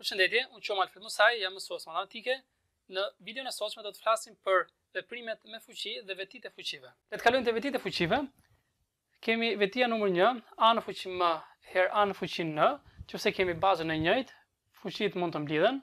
Përshëndetje, unë quhem Alfred Musaj, jam mësues matematike. Në videon e sotme do të flasim për veprimet me fuqi dhe vetitë e fuqive. Le të kalojmë te vetitë e fuqive. Kemi vetia numër një, a në fuqi m herë a në fuqi n, qoftë se kemi bazën e njëjtë, fuqitë mund të mblidhen,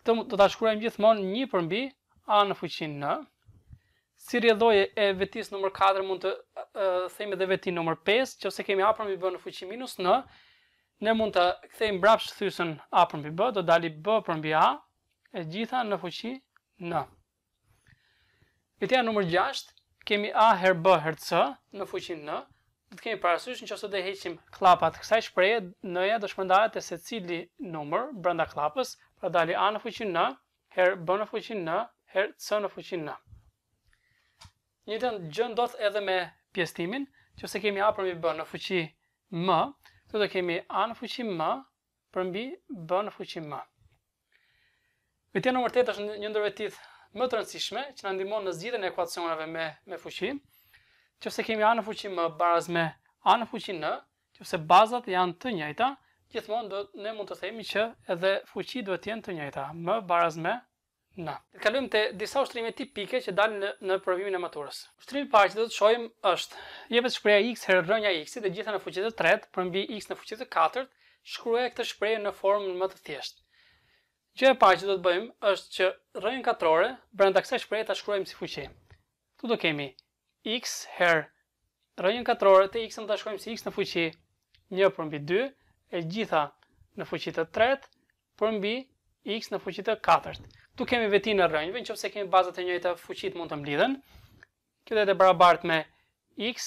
Këtë do ta shkruajmë gjithmonë një përmbi a në fuqi n. Si rrjedhojë e vetisë numër katër mund të themi edhe vetinë numër pesë, qoftë se kemi a përmbi b në fuqi minus n, ne mund ta kthejmë mbrapsht thyesën a përmbi b, do dali b përmbi a e gjitha në fuqi n. Vetia numër gjashtë, kemi A herë B herë C në fuqinë N, do të kemi parasysh në qoftë se do i heqim kllapat kësaj shprehje, N-ja do shpërndahet te secili numër brenda kllapës, pra dali A në fuqinë N, herë B në fuqinë N, herë C në fuqinë N. E njëjta gjë ndodh edhe me pjesëtimin, qoftë se kemi A përmbi B në fuqi M, këtu do kemi A në fuqi M, përmbi B në fuqi M. Vetia numër 8 është një ndër vetitë më të rëndësishme që na ndihmon në zgjidhjen e ekuacioneve me me fuqi. Qoftë se kemi A në fuqi M baraz me A në fuqi N, qoftë se bazat janë të njëjta, gjithmonë do ne mund të themi që edhe fuqitë duhet të jenë të njëjta, M baraz me n. Le të kalojmë te disa ushtrime tipike që dalin në në provimin e maturës. Ushtrimi i parë që do të shohim është, jepet shprehja x herë rrënja e x-it e gjitha në fuqi të tretë përmbi x në fuqi të katërt, shkruaje këtë shprehje në formën më të thjeshtë. Gjëja e parë që do të bëjmë është që rrënjën katrore brenda kësaj shprehje ta shkruajmë si fuqi. Këtu do kemi X herë rrënjën katrore të X-it mund ta shkruajmë si X në fuqi një përmbi dy e gjitha në fuqi të tretë përmbi X në fuqi të katërt. Këtu kemi vetinë e rrënjëve, qoftë se kemi bazat e njëjta, fuqitë mund të mblidhen. Kjo do jetë e barabartë me X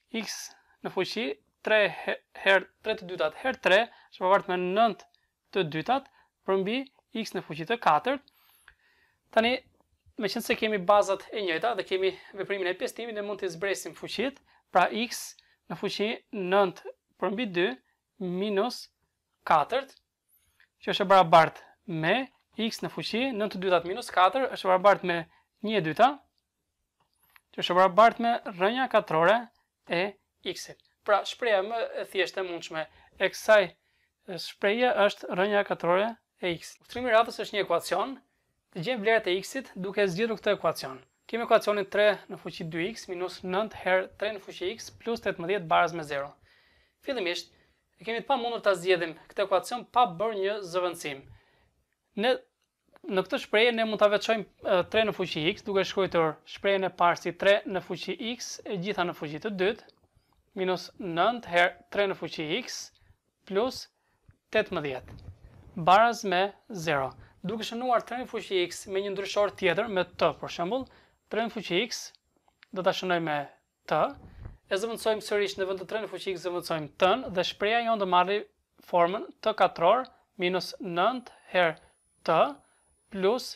X në fuqi tre her tre të dytat herë tre është e barabartë me nëntë të dytat përmbi X në fuqi të katërt. Tani, meqenëse kemi bazat e njëjta dhe kemi veprimin e pjesëtimit, ne mund t'i zbresim fuqitë, pra X në fuqi nëntë përmbi dy minus katër, që është e barabartë me x në fuqi, 9 të dytat minus 4 është e barabartë me 1 e dyta, që është e barabartë me rrënja katrore e x-it. Pra, shprehja më e thjeshtë e mundshme e kësaj shprehje është rrënja katrore e x-it. Ushtrimi i radhës është një ekuacion Të gjejmë vlerat e x-it duke e zgjidhur këtë ekuacion. Kemi ekuacionin tre në fuqi dy x minus nëntë herë tre në fuqi x plus tetëmbëdhjetë baraz me zero. Fillimisht, e kemi të pamundur ta zgjidhim këtë ekuacion pa bërë një zëvendësim. Ne në këtë shprehje ne mund ta veçojmë tre në fuqi x duke shkruar shprehjen e parë si tre në fuqi x e gjitha në fuqi të dytë minus nëntë herë tre në fuqi x plus tetëmbëdhjetë, baraz me zero. Duke shënuar tre në fuqi x me një ndryshor tjetër, me t për shembull, tre në fuqi x do ta shënojmë me t, e zëvendësojmë sërisht në vend të tre në fuqi x zëvendësojmë t-në dhe shprehja jonë do marrë formën t katror minus nëntë herë t plus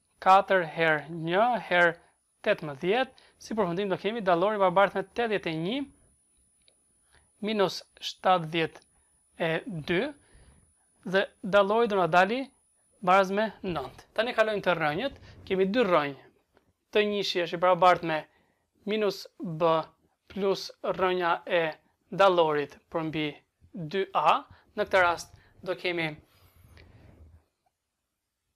katër herë një herë tetëmbëdhjetë, si përfundim do kemi dallori i barabartë me tetëdhjetë e një minus shtatëdhjetë e dy dhe dallori do na dali baraz me nëntë. Tani kalojmë te rrënjët, kemi dy rrënjë, t njëshi është i barabartë me minus b plus rrënja e dallorit përmbi 2a, në këtë rast do kemi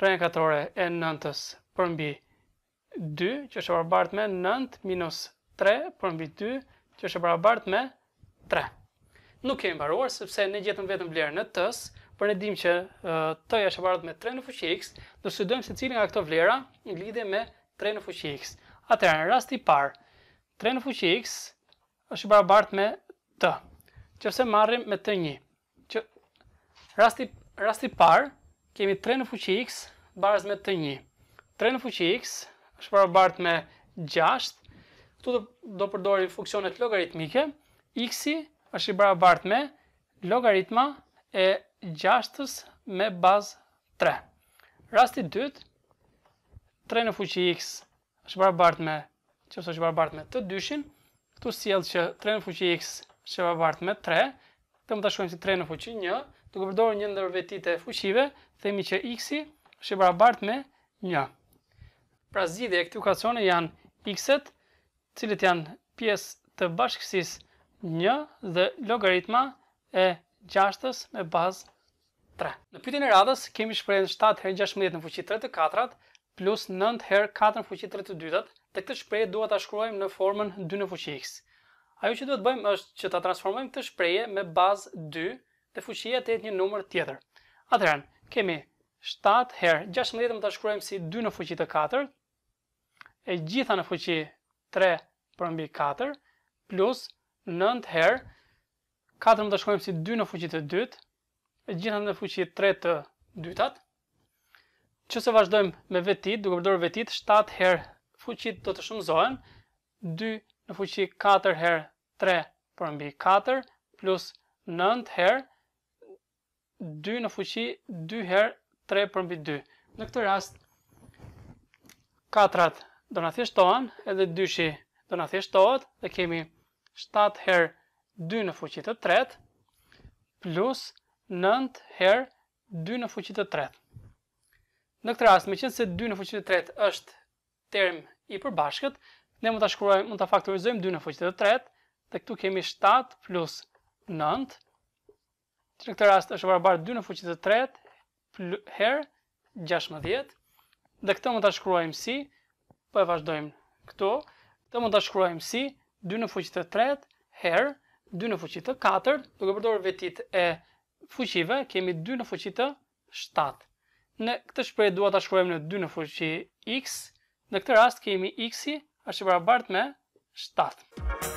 Rrënja katrore e nëntës përmbi dy, që është e barabartë me nëntë minus tre përmbi dy, që është e barabartë me tre. Nuk kemi mbaruar, sepse ne gjetëm vetëm vlerën e t-së, por ne dimë që t-ja është e barabartë me tre në fuqi x, do të studojmë secilën nga këto vlera në lidhje me tre në fuqi x. Atëherë, rasti i parë, tre në fuqi x është i barabartë me t. Nëse marrim me t një, Që rasti rasti i parë kemi 3 në fuqi x baraz me t një. 3 në fuqi x është i barabartë me 6. Këtu do, do përdorim funksionet logaritmike. x-i është i barabartë me logaritma e 6-ës me bazë 3. Rasti i dytë, 3 në fuqi x është barabartë me, që është barabartë me t dyshin, kjo sjell që 3 në fuqi x është barabartë me 3, këtë mund ta shkruajmë si 3 në fuqi 1, duke përdorur një ndër vetitë e fuqive, themi që x-i është barabartë me 1. Pra zgjidhje e këtij ekuacioni janë x-et, të cilët janë pjesë të bashkësisë 1 dhe logaritma e gjashtës me bazë 3. Në pyetjen e radhës kemi shprehjen 7 herë 16 në fuqi 3 të katërtat, plus nëntë herë katër në fuqi tre të dytat, dhe këtë shprehje duhet ta shkruajmë në formën dy në fuqi x. Ajo që duhet të bëjmë është që ta transformojmë këtë shprehje me bazë dy dhe fuqia të jetë një numër tjetër. Atëherë, kemi shtatë herë gjashtëmbëdhjetë mund ta shkruajmë si dy në fuqi të katërt, e gjitha në fuqi tre përmbi katër, plus nëntë herë katër mund ta shkruajmë si dy në fuqi të dytë, e gjitha në fuqi tre të dytat, Qoftë se vazhdojmë me vetitë, duke përdorur vetitë, shtatë herë fuqitë do të shumëzohen, dy në fuqi katër herë tre përmbi katër, plus nëntë herë dy në fuqi dy herë tre përmbi dy. Në këtë rast, katrat do na thjeshtohen, edhe dyshi do na thjeshtohet, dhe kemi shtatë herë dy në fuqi të tretë, plus nëntë herë dy në fuqi të tretë. Në këtë rast, meqenëse dy në fuqi të tretë është term i përbashkët, ne mund ta shkruajmë, mund ta faktorizojmë dy në fuqi të tretë, dhe këtu kemi 7 plus 9. Në këtë rast është barabartë dy në fuqi të tretë herë 16. Dhe këtë mund ta shkruajmë si, po e vazhdojmë këtu, këtë mund ta shkruajmë si dy në fuqi të tretë herë dy në fuqi të katërt, duke përdorur vetitë e fuqive kemi dy në fuqi të shtatë. Në këtë shprehje duhet ta shkruajmë në dy në fuqi x, në këtë rast kemi x-i është i barabartë me shtatë.